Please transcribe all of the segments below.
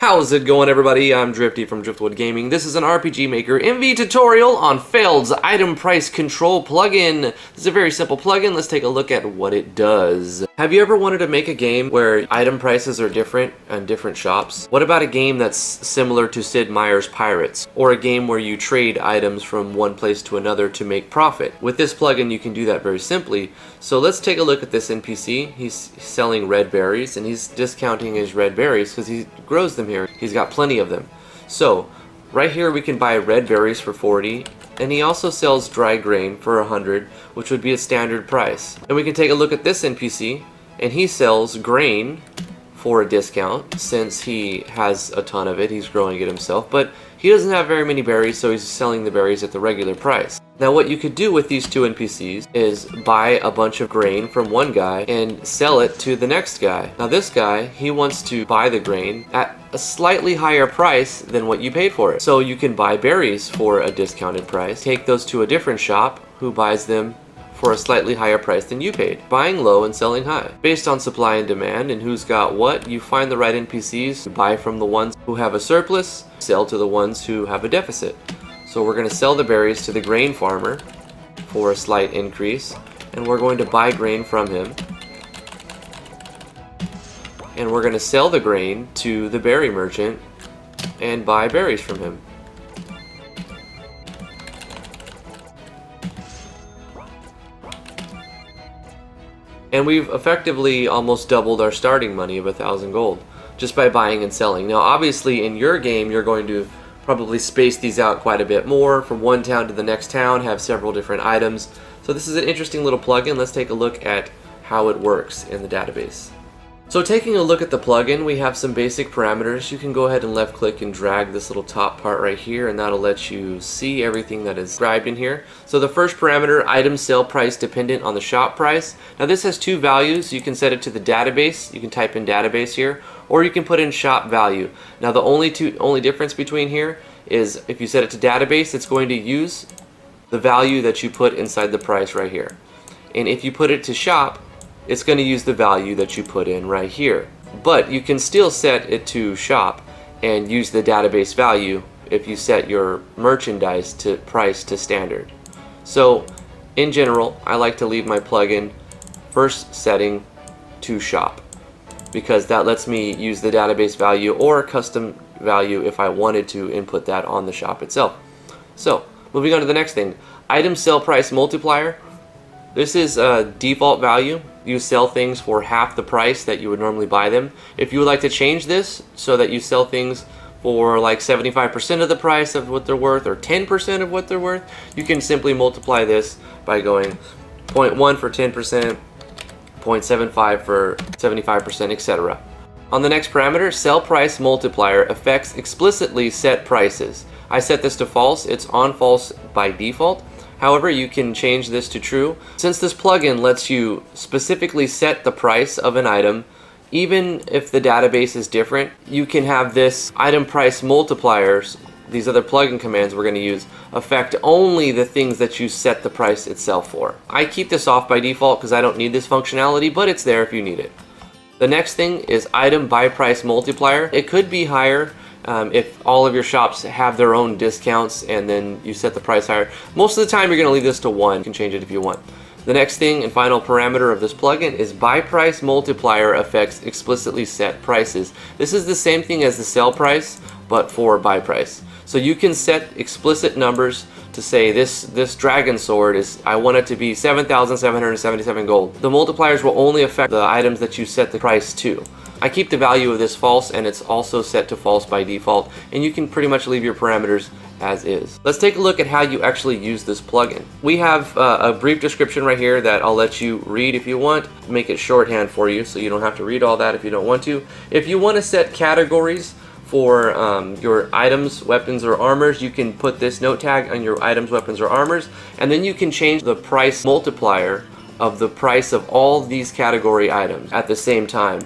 How's it going everybody? I'm Drifty from Driftwood Gaming. This is an RPG Maker MV tutorial on FELD's Item Price Control plugin. This is a very simple plugin. Let's take a look at what it does. Have you ever wanted to make a game where item prices are different on different shops? What about a game that's similar to Sid Meier's Pirates? Or a game where you trade items from one place to another to make profit? With this plugin you can do that very simply. So let's take a look at this NPC. He's selling red berries and he's discounting his red berries because he grows them here. He's got plenty of them. So, right here we can buy red berries for 40 and he also sells dry grain for 100 which would be a standard price. And we can take a look at this NPC and he sells grain for a discount since he has a ton of it, he's growing it himself, but he doesn't have very many berries so he's selling the berries at the regular price. Now what you could do with these two NPCs is buy a bunch of grain from one guy and sell it to the next guy. Now this guy, he wants to buy the grain at a slightly higher price than what you paid for it. So you can buy berries for a discounted price, take those to a different shop who buys them for a slightly higher price than you paid, buying low and selling high. Based on supply and demand and who's got what, you find the right NPCs to buy from the ones who have a surplus, sell to the ones who have a deficit. So we're going to sell the berries to the grain farmer for a slight increase, and we're going to buy grain from him. And we're going to sell the grain to the berry merchant and buy berries from him. And we've effectively almost doubled our starting money of a thousand gold just by buying and selling. Now obviously in your game you're going to probably space these out quite a bit more from one town to the next town, have several different items. So this is an interesting little plugin. Let's take a look at how it works in the database. So taking a look at the plugin, we have some basic parameters. You can go ahead and left click and drag this little top part right here and that'll let you see everything that is described in here. So the first parameter, item sale price dependent on the shop price. Now this has two values. You can set it to the database. You can type in database here or you can put in shop value. Now the only two only difference between here is if you set it to database, it's going to use the value that you put inside the price right here. And if you put it to shop, it's going to use the value that you put in right here. But you can still set it to shop and use the database value if you set your merchandise to price to standard. So in general, I like to leave my plugin first setting to shop because that lets me use the database value or custom value if I wanted to input that on the shop itself. So, moving on to the next thing. Item sell price multiplier. This is a default value. You sell things for half the price that you would normally buy them. If you would like to change this so that you sell things for like 75% of the price of what they're worth or 10% of what they're worth, you can simply multiply this by going 0.1 for 10%, 0.75 for 75%, etc. On the next parameter, sell price multiplier affects explicitly set prices. I set this to false, it's on false by default. However, you can change this to true. Since this plugin lets you specifically set the price of an item, even if the database is different, you can have this item price multipliers these other plugin commands we're going to use affect only the things that you set the price itself for. I keep this off by default because I don't need this functionality, but it's there if you need it. The next thing is item buy price multiplier. It could be higher um, if all of your shops have their own discounts and then you set the price higher. Most of the time you're going to leave this to 1. You can change it if you want. The next thing and final parameter of this plugin is buy price multiplier affects explicitly set prices. This is the same thing as the sell price, but for buy price. So you can set explicit numbers to say this this dragon sword is I want it to be 7,777 gold. The multipliers will only affect the items that you set the price to. I keep the value of this false and it's also set to false by default and you can pretty much leave your parameters as is. Let's take a look at how you actually use this plugin. We have uh, a brief description right here that I'll let you read if you want, make it shorthand for you so you don't have to read all that if you don't want to. If you want to set categories for um, your items, weapons, or armors, you can put this note tag on your items, weapons, or armors, and then you can change the price multiplier of the price of all these category items at the same time.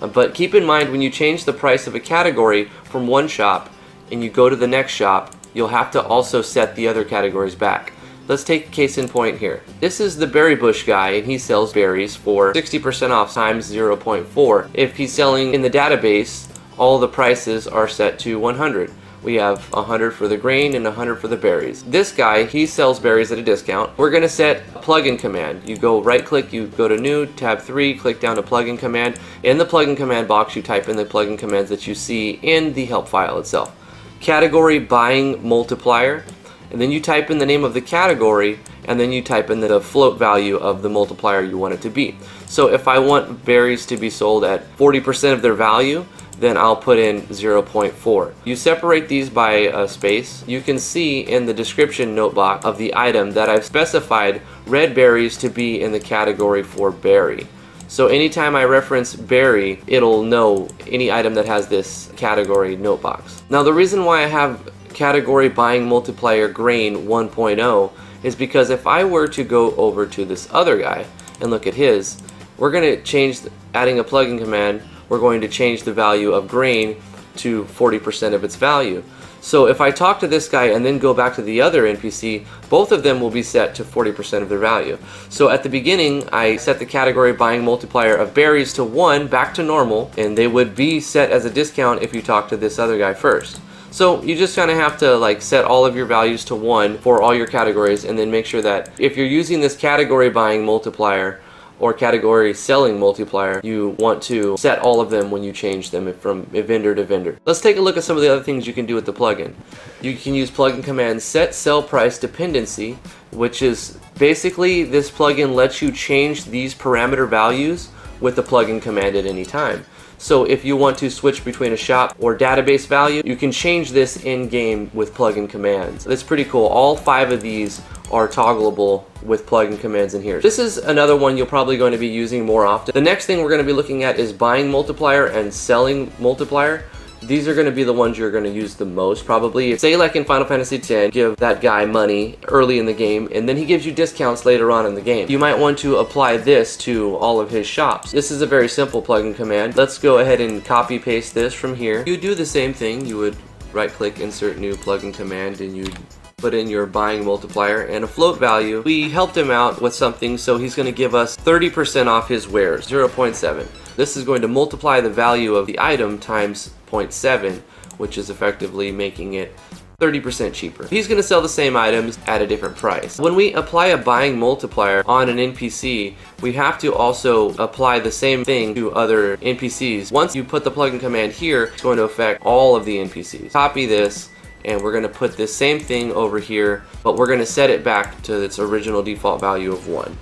But keep in mind when you change the price of a category from one shop and you go to the next shop, you'll have to also set the other categories back. Let's take a case in point here. This is the berry bush guy and he sells berries for 60% off times 0.4. If he's selling in the database all the prices are set to 100. We have 100 for the grain and 100 for the berries. This guy, he sells berries at a discount. We're gonna set a plugin command. You go right click, you go to new, tab 3, click down to plugin command. In the plugin command box, you type in the plugin commands that you see in the help file itself. Category buying multiplier, and then you type in the name of the category and then you type in the float value of the multiplier you want it to be. So if I want berries to be sold at 40% of their value, then I'll put in 0.4. You separate these by a space. You can see in the description note box of the item that I've specified red berries to be in the category for berry. So anytime I reference berry, it'll know any item that has this category note box. Now the reason why I have category buying multiplier grain 1.0 is because if I were to go over to this other guy and look at his, we're going to change, adding a plugin command, we're going to change the value of grain to 40% of its value. So if I talk to this guy and then go back to the other NPC, both of them will be set to 40% of their value. So at the beginning, I set the category buying multiplier of berries to 1 back to normal, and they would be set as a discount if you talk to this other guy first. So you just kind of have to like set all of your values to 1 for all your categories and then make sure that if you're using this category buying multiplier, or category selling multiplier, you want to set all of them when you change them from vendor to vendor. Let's take a look at some of the other things you can do with the plugin. You can use plugin command set sell price dependency, which is basically this plugin lets you change these parameter values with the plugin command at any time. So if you want to switch between a shop or database value, you can change this in-game with plugin commands. That's pretty cool. All five of these are toggleable with plugin commands in here. This is another one you're probably going to be using more often. The next thing we're going to be looking at is buying multiplier and selling multiplier these are going to be the ones you're going to use the most probably. Say like in Final Fantasy X, give that guy money early in the game and then he gives you discounts later on in the game. You might want to apply this to all of his shops. This is a very simple plugin command. Let's go ahead and copy paste this from here. You do the same thing. You would right click insert new plugin command and you put in your buying multiplier and a float value. We helped him out with something so he's going to give us 30% off his wares, 0.7. This is going to multiply the value of the item times 0.7, which is effectively making it 30% cheaper. He's to sell the same items at a different price. When we apply a buying multiplier on an NPC, we have to also apply the same thing to other NPCs. Once you put the plugin command here, it's going to affect all of the NPCs. Copy this, and we're to put this same thing over here, but we're to set it back to its original default value of 1.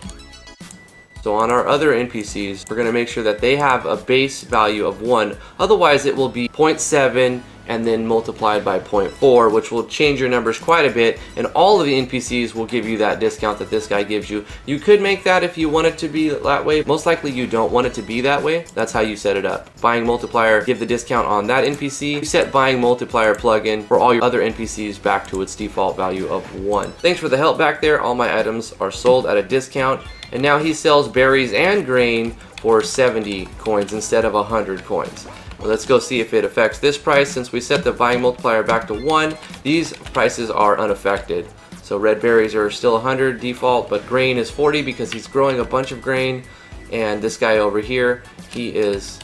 So on our other NPCs, we're to make sure that they have a base value of 1. Otherwise, it will be 0.7 and then multiplied by 0.4 which will change your numbers quite a bit and all of the NPCs will give you that discount that this guy gives you. You could make that if you want it to be that way. Most likely you don't want it to be that way. That's how you set it up. Buying multiplier, give the discount on that NPC. You set buying multiplier plugin for all your other NPCs back to its default value of 1. Thanks for the help back there. All my items are sold at a discount and now he sells berries and grain for 70 coins instead of 100 coins. Let's go see if it affects this price. Since we set the buying multiplier back to 1, these prices are unaffected. So red berries are still 100 default, but grain is 40 because he's growing a bunch of grain. And this guy over here, he is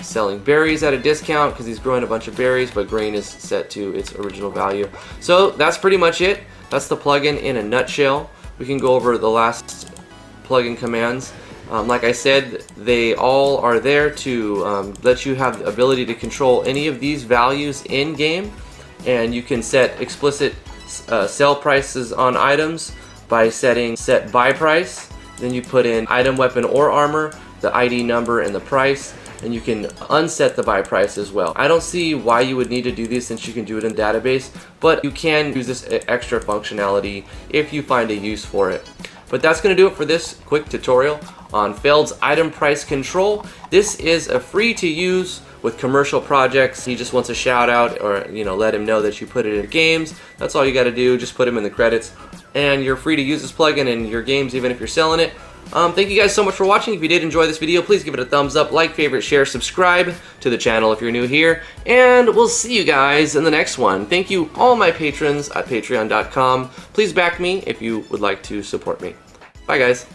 selling berries at a discount because he's growing a bunch of berries, but grain is set to its original value. So that's pretty much it. That's the plugin in a nutshell. We can go over the last plugin commands. Um, like I said, they all are there to um, let you have the ability to control any of these values in-game. And you can set explicit uh, sell prices on items by setting set buy price. Then you put in item, weapon, or armor, the ID number, and the price and you can unset the buy price as well. I don't see why you would need to do this since you can do it in database, but you can use this extra functionality if you find a use for it. But that's going to do it for this quick tutorial on Feld's item price control. This is a free to use with commercial projects. He just wants a shout out or you know let him know that you put it in games. That's all you got to do. Just put him in the credits and you're free to use this plugin in your games even if you're selling it. Um, thank you guys so much for watching. If you did enjoy this video, please give it a thumbs up, like, favorite, share, subscribe to the channel if you're new here, and we'll see you guys in the next one. Thank you all my patrons at patreon.com. Please back me if you would like to support me. Bye guys.